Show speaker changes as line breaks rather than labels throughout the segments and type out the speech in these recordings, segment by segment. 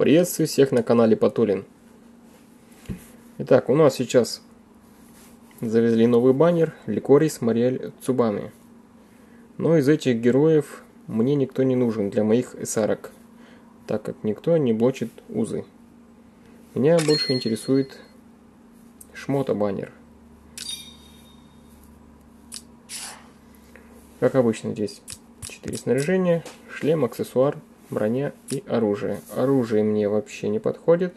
Приветствую всех на канале Патулин. Итак, у нас сейчас завезли новый баннер Ликорис Мариэль Цубаны. Но из этих героев мне никто не нужен для моих эсарок, так как никто не блочит узы. Меня больше интересует шмота баннер. Как обычно здесь 4 снаряжения, шлем, аксессуар, броня и оружие. Оружие мне вообще не подходит,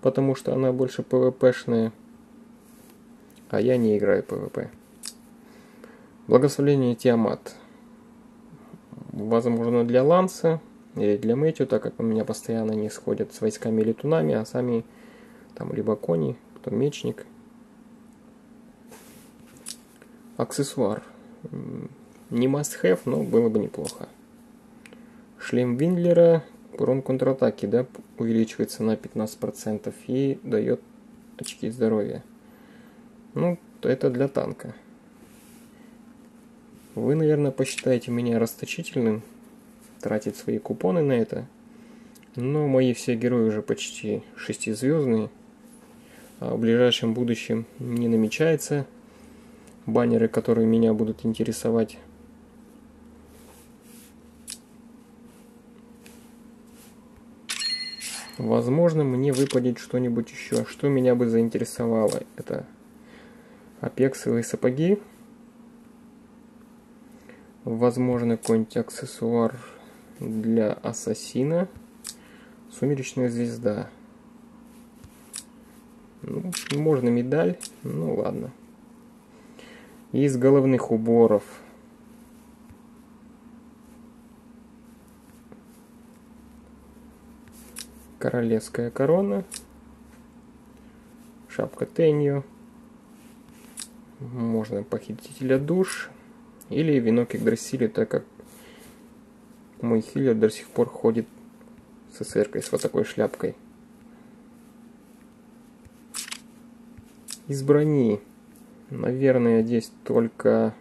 потому что она больше пвпшная, а я не играю пвп. Благословение Тиамат. Возможно для Ланса или для Мэтью, так как у меня постоянно не сходят с войсками летунами, а сами там либо кони, кто мечник. Аксессуар. Не must have, но было бы неплохо. Шлем Виндлера, урон контратаки, да, увеличивается на 15% и дает очки здоровья. Ну, это для танка. Вы, наверное, посчитаете меня расточительным, тратить свои купоны на это. Но мои все герои уже почти шестизвездные. А в ближайшем будущем не намечается баннеры, которые меня будут интересовать. Возможно, мне выпадет что-нибудь еще. Что меня бы заинтересовало? Это апексовые сапоги. Возможно, какой-нибудь аксессуар для ассасина. Сумеречная звезда. Ну, можно медаль. Ну ладно. Из головных уборов – королевская корона, шапка Тенью, можно похитителя душ. Или венок Игдрасиля, так как мой хиллер до сих пор ходит со сверкой, с вот такой шляпкой. Из брони, наверное, здесь только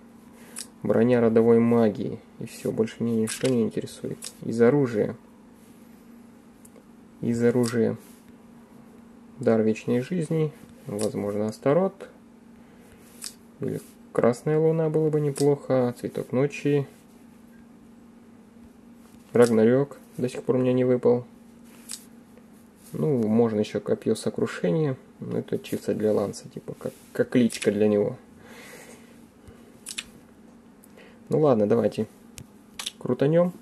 броня родовой магии, и все, больше меня ничто не интересует. Из оружия – из оружия дар вечной жизни, возможно, Астарот, или Красная Луна было бы неплохо, Цветок Ночи, Рагнарёк до сих пор мне не выпал. Ну, можно еще Копье Сокрушения, но это чисто для Ланса, типа как, как кличка для него. Ну ладно, давайте крутанем.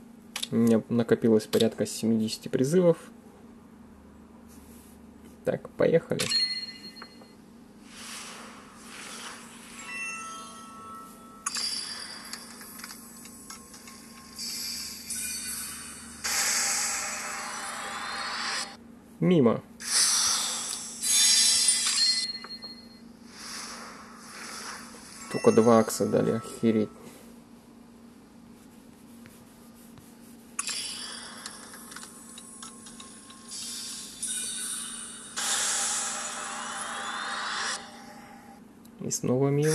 У меня накопилось порядка 70 призывов. Так, поехали. Мимо. Только два акса дали, охереть. И снова мимо.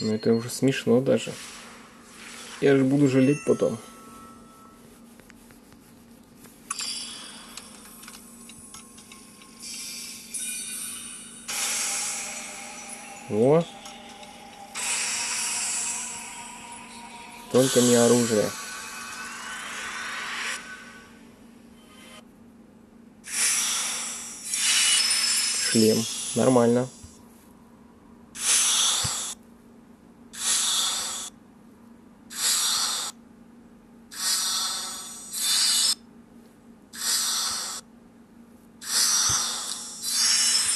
Ну это уже смешно даже. Я же буду жалеть потом. Во. Только не оружие. Шлем. Нормально.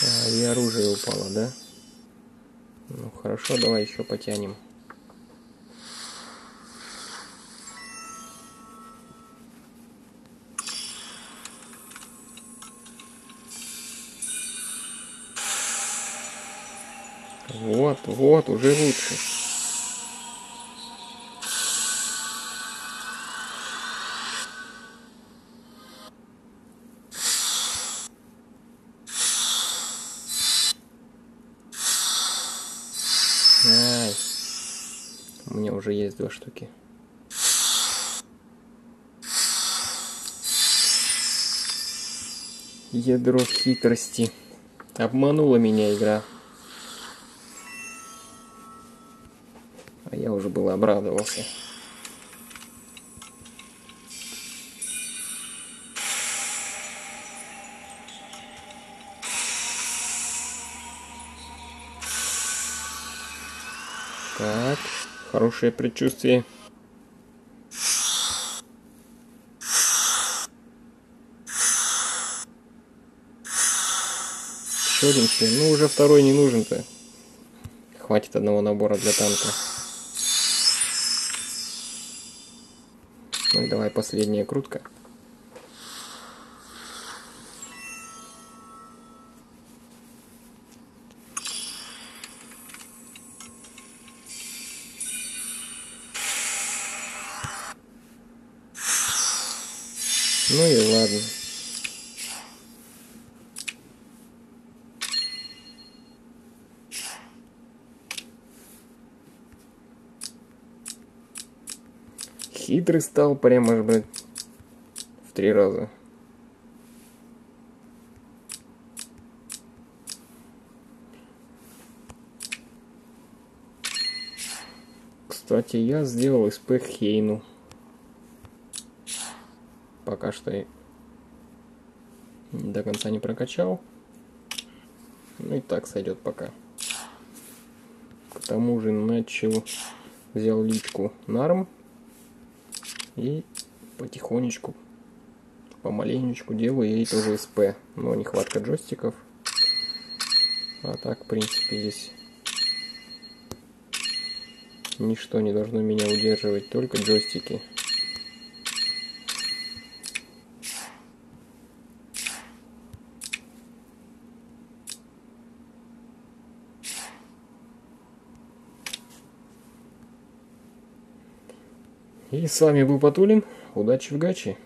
А, и оружие упало, да? Ну хорошо, давай еще потянем. Вот, вот, уже лучше. Меня уже есть два штуки. Ядро хитрости. Обманула меня игра. А я уже было обрадовался. Так, хорошее предчувствие. Еще один член. Ну, уже второй не нужен-то. Хватит одного набора для танка. Ну и давай последняя крутка. Ну и ладно. Хитрый стал прямо же, блядь, в три раза. Кстати, я сделал СП Хейну пока что до конца не прокачал. Ну и так сойдет пока. К тому же начал, взял личку нарм и потихонечку, помаленечку делаю ей тоже СП. Но нехватка джойстиков. А так, в принципе, здесь ничто не должно меня удерживать, только джойстики. И с вами был Патулин. Удачи в гаче.